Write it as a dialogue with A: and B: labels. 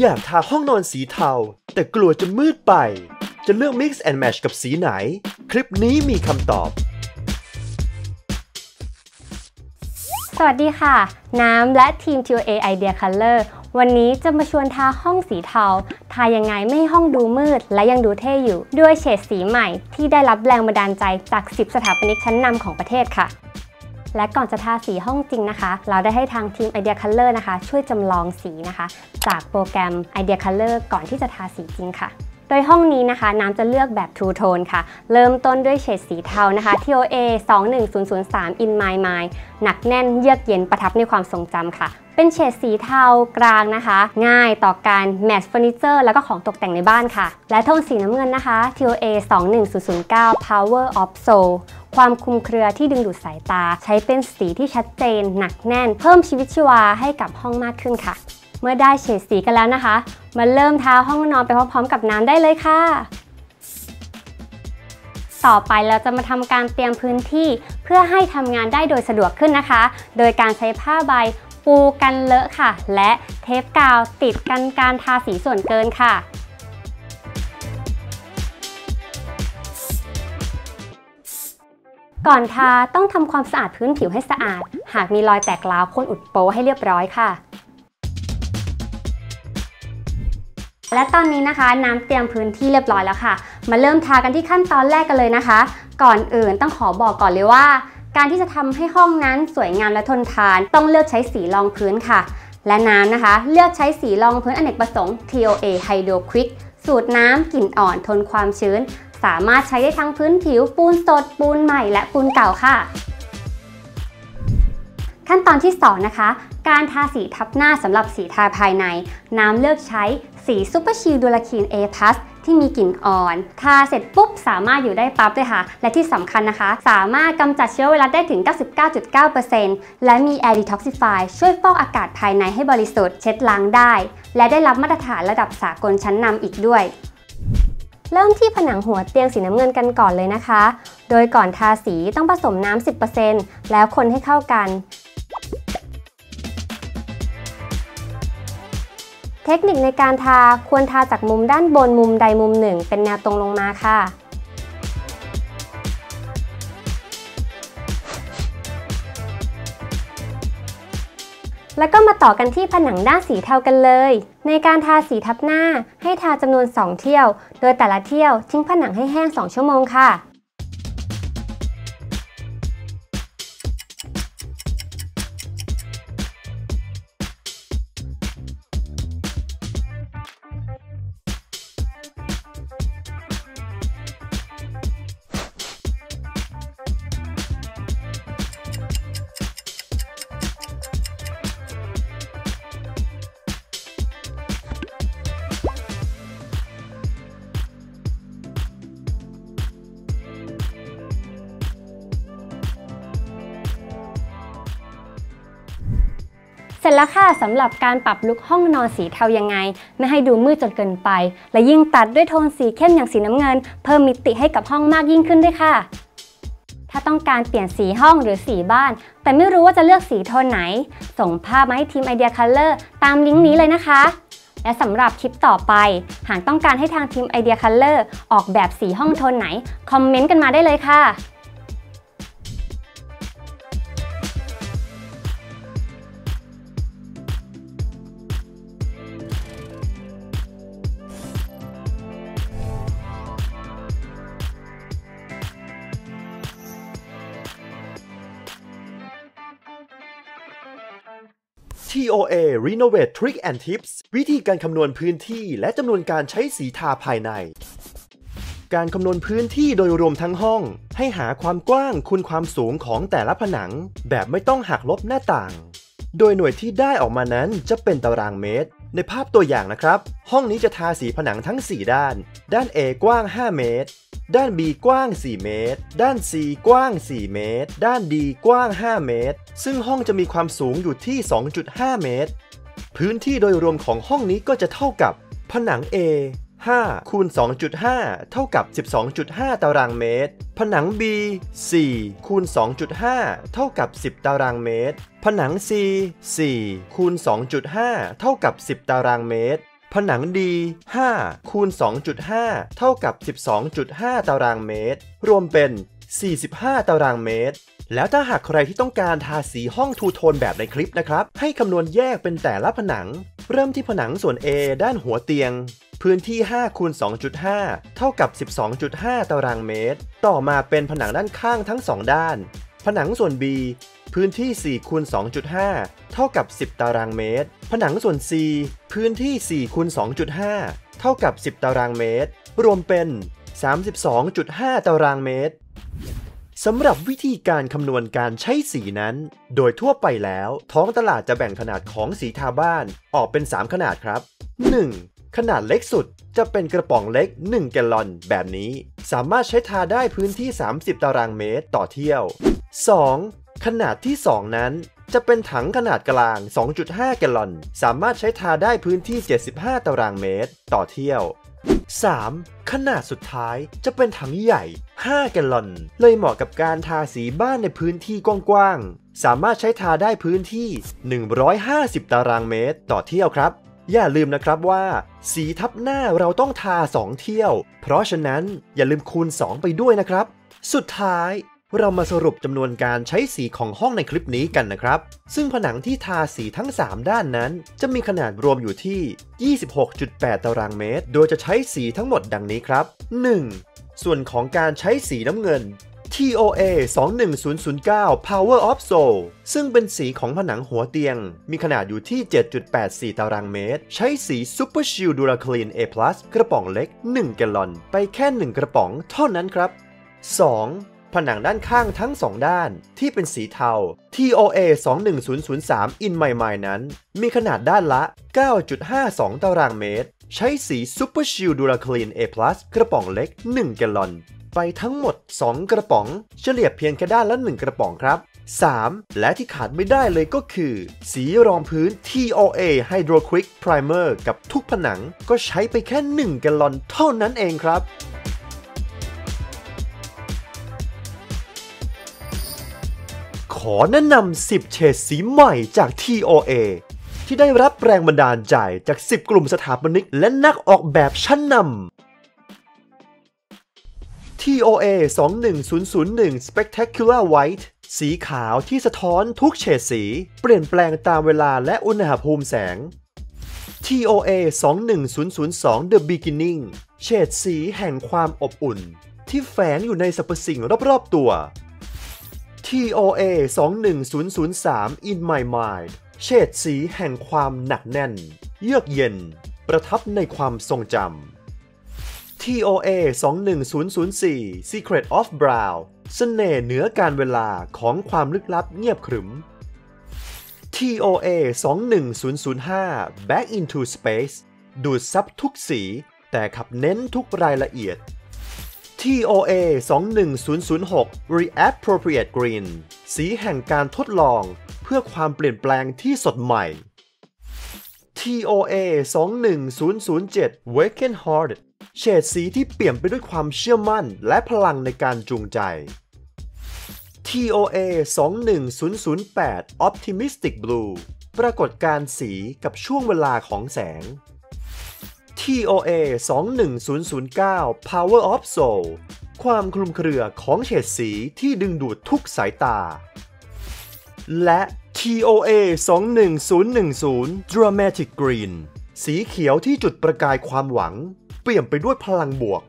A: อยากทาห้องนอนสีเทา แต่กลัวจะมืดไป จะเลือก Mix and Match กับสีไหน คลิปนี้มีคำตอบ
B: สวัสดีค่ะ น้ำและทีม TOA Idea Color วันนี้จะมาชวนทาห้องสีเทา ทายังไงไม่ให้ห้องดูมืดและยังดูเท่อยู่ ด้วยเฉดสีใหม่ที่ได้รับแรงบันดาลใจจาก 10 สถาปนิกชั้นนำของประเทศค่ะ และก่อนจะทาสีห้องจริงนะคะ เราได้ให้ทางทีม Idea Color นะคะ ช่วยจำลองสีนะคะ จากโปรแกรม Idea Color ก่อนที่จะทาสีจริงค่ะโดยห้องนี้นะคะน้ำจะเลือกแบบ True Tone ค่ะ เริ่มต้นด้วยเฉดสีเทานะคะ TOA 21003 In My Mind หนักแน่นเยือกเย็นประทับในความทรงจำค่ะ เป็นเฉดสีเทากลางนะคะ ง่ายต่อการแมทเฟอร์นิเจอร์แล้วก็ของตกแต่งในบ้านค่ะ และโทนสีน้ำเงินนะคะ TOA 21009 Power of Soul ความคุมเครือที่ดึงดูดสายตา ใช้เป็นสีที่ชัดเจน หนักแน่น เพิ่มชีวิตชีวาให้กับห้องมากขึ้นค่ะ เมื่อได้เฉดสีกันแล้วนะคะ มาเริ่มทาห้องนอนไปพร้อมๆ กับน้ำได้เลยค่ะต่อไปเราจะมาทำการเตรียมพื้นที่ เพื่อให้ทำงานได้โดยสะดวกขึ้นนะคะ โดยการใช้ผ้าใบปูกันเลอะค่ะ และเทปกาวติดกันการทาสีส่วนเกินค่ะ ก่อนทาต้องทำความสะอาดพื้นผิวให้สะอาด หากมีรอยแตกร้าวควรอุดโป๊ให้เรียบร้อยค่ะ และตอนนี้นะคะน้ำเตรียมพื้นที่เรียบร้อยแล้วค่ะ มาเริ่มทากันที่ขั้นตอนแรกกันเลยนะคะ ก่อนอื่นต้องขอบอกก่อนเลยว่า การที่จะทำให้ห้องนั้นสวยงามและทนทาน ต้องเลือกใช้สีรองพื้นค่ะ และน้ำนะคะ เลือกใช้สีรองพื้นอเนกประสงค์ TOA Hydro Quick สูตรน้ำกลิ่นอ่อนทนความชื้น สามารถใช้ได้ทั้งพื้นผิวปูนสดปูนใหม่และปูนเก่าค่ะ ขั้นตอนที่ 2 นะคะ การทาสีทับหน้าสำหรับสีทาภายใน น้ำเลือกใช้สีซูเปอร์ชิลดูลาคีน A+ ที่มีกลิ่นอ่อน ทาเสร็จปุ๊บสามารถอยู่ได้ปั๊บเลยค่ะ และที่สำคัญนะคะ สามารถกำจัดเชื้อไวรัสได้ถึง 99.9%และมี Air Detoxify ช่วยฟอกอากาศภายในให้บริสุทธิ์ เช็ดล้างได้ และได้รับมาตรฐานระดับสากลชั้นนำอีกด้วย เริ่มที่ผนังหัวเตียงสีน้ำเงินกันก่อนเลยนะคะ โดยก่อนทาสีต้องผสมน้ำ 10%แล้วคนให้เข้ากัน เทคนิคในการทาควรทาจากมุมด้านบนมุมใดมุมหนึ่ง เป็นแนวตรงลงมาค่ะ แล้วก็มาต่อกันที่ผนังด้านสีเทากันเลย ในการทาสีทับหน้าให้ทาจำนวน 2 เที่ยว โดยแต่ละเที่ยวทิ้งผนังให้แห้ง 2 ชั่วโมงค่ะ เสร็จแล้วค่ะสำหรับการปรับลุคห้องนอนสีเทายังไง ไม่ให้ดูมืดจนเกินไป และยิ่งตัดด้วยโทนสีเข้มอย่างสีน้ำเงิน เพิ่มมิติให้กับห้องมากยิ่งขึ้นด้วยค่ะ ถ้าต้องการเปลี่ยนสีห้องหรือสีบ้าน แต่ไม่รู้ว่าจะเลือกสีโทนไหน ส่งภาพมาให้ทีม Idea Color ตามลิงก์นี้เลยนะคะและสำหรับคลิปต่อไป หากต้องการให้ทางทีม Idea Color ออกแบบสีห้องโทนไหน คอมเมนต์กันมาได้เลยค่ะ
A: TOA Renovate Trick and Tips วิธีการคำนวณพื้นที่และจำนวนการใช้สีทาภายใน การคำนวณพื้นที่โดยรวมทั้งห้อง ให้หาความกว้างคูณความสูงของแต่ละผนัง แบบไม่ต้องหักลบหน้าต่าง โดยหน่วยที่ได้ออกมานั้นจะเป็นตารางเมตร ในภาพตัวอย่างนะครับ ห้องนี้จะทาสีผนังทั้ง 4 ด้าน ด้าน A กว้าง 5 เมตร ด้าน B กว้าง 4 เมตร ด้าน C กว้าง 4 เมตร ด้าน D กว้าง 5 เมตร ซึ่งห้องจะมีความสูงอยู่ที่ 2.5 เมตร พื้นที่โดยรวมของห้องนี้ก็จะเท่ากับ ผนัง A 5คูณ2.5 เท่ากับ 12.5 ตารางเมตร ผนัง B 4คูณ2.5 เท่ากับ 10 ตารางเมตร ผนัง C 4คูณ2.5 เท่ากับ 10 ตารางเมตร ผนัง D 5คูณ2.5 เท่ากับ 12.5 ตารางเมตร รวมเป็น 45 ตารางเมตรแล้วถ้าหากใครที่ต้องการทาสีห้องทูโทนแบบในคลิปนะครับ ให้คำนวณแยกเป็นแต่ละผนัง เริ่มที่ผนังส่วน A ด้านหัวเตียง พื้นที่5คูณ2.5 เท่ากับ 12.5 ตารางเมตร ต่อมาเป็นผนังด้านข้างทั้ง 2 ด้าน ผนังส่วน B พื้นที่4คูณ2.5 เท่ากับ 10 ตารางเมตร ผนังส่วน C พื้นที่4คูณ2.5 เท่ากับ 10 ตารางเมตร รวมเป็น 32.5 ตารางเมตรสำหรับวิธีการคำนวณการใช้สีนั้น โดยทั่วไปแล้ว ท้องตลาดจะแบ่งขนาดของสีทาบ้านออกเป็น 3 ขนาดครับ 1. ขนาดเล็กสุดจะเป็นกระป๋องเล็ก 1 แกลลอนแบบนี้ สามารถใช้ทาได้พื้นที่ 30 ตารางเมตรต่อเที่ยว 2. ขนาดที่ 2 นั้นจะเป็นถังขนาดกลาง 2.5 แกลลอน สามารถใช้ทาได้พื้นที่ 75 ตารางเมตรต่อเที่ยว 3. ขนาดสุดท้ายจะเป็นถังใหญ่ 5 แกลลอน เลยเหมาะกับการทาสีบ้านในพื้นที่กว้างๆ สามารถใช้ทาได้พื้นที่ 150 ตารางเมตรต่อเที่ยวครับ อย่าลืมนะครับว่า สีทับหน้าเราต้องทา 2 เที่ยว เพราะฉะนั้นอย่าลืมคูณ 2 ไปด้วยนะครับ สุดท้ายเรามาสรุปจำนวนการใช้สีของห้องในคลิปนี้กันนะครับ ซึ่งผนังที่ทาสีทั้ง 3 ด้านนั้น จะมีขนาดรวมอยู่ที่ 26.8 ตารางเมตร โดยจะใช้สีทั้งหมดดังนี้ครับ 1. ส่วนของการใช้สีน้ำเงิน TOA 21009 Power of Soul ซึ่งเป็นสีของผนังหัวเตียง มีขนาดอยู่ที่ 7.84 ตารางเมตร ใช้สี Super Shield Dura Clean A+ กระป๋องเล็ก 1 แกลลอน ไปแค่ 1 กระป๋องเท่านั้นครับ 2. ผนังด้านข้างทั้ง 2 ด้านที่เป็นสีเทา TOA 21003 In My Mind นั้น มีขนาดด้านละ 9.52 ตารางเมตร ใช้สี Super Shield Dura Clean A+ กระป๋องเล็ก 1 แกลลอน ไปทั้งหมด 2 กระป๋อง เฉลี่ยเพียงแค่ด้านละ 1 กระป๋องครับ 3. และที่ขาดไม่ได้เลยก็คือ สีรองพื้น TOA Hydro Quick Primer กับทุกผนังก็ใช้ไปแค่1แกลลอนเท่านั้นเองครับขอแนะนำ 10 เฉดสีใหม่จาก TOA ที่ได้รับแรงบันดาลใจจาก 10 กลุ่มสถาปนิกและนักออกแบบชั้นนำ TOA 21001 Spectacular White สีขาวที่สะท้อนทุกเฉดสี เปลี่ยนแปลงตามเวลาและอุณหภูมิแสง TOA 21002 The Beginning เฉดสีแห่งความอบอุ่น ที่แฝงอยู่ในสรรพสิ่งรอบๆตัว TOA 21003 In My Mind เฉดสีแห่งความหนักแน่น เยือกเย็น ประทับในความทรงจำ TOA 21004 Secret of Brow เสน่ห์เหนือการเวลาของความลึกลับเงียบขรึม TOA 21005 Back into Space ดูดซับทุกสี แต่ขับเน้นทุกรายละเอียด TOA 21006 Reappropriate Green สีแห่งการทดลองเพื่อความเปลี่ยนแปลงที่สดใหม่ TOA 21007 Waken Heart เฉดสีที่เปลี่ยมไปด้วยความเชื่อมั่น และพลังในการจูงใจ TOA 21008 Optimistic Blue ปรากฏการสีกับช่วงเวลาของแสง TOA 21009 Power of Soul ความคลุมเครือของเฉดสีที่ดึงดูดทุกสายตา และ TOA 21010 Dramatic Green สีเขียวที่จุดประกายความหวัง เปี่ยมไปด้วยพลังบวก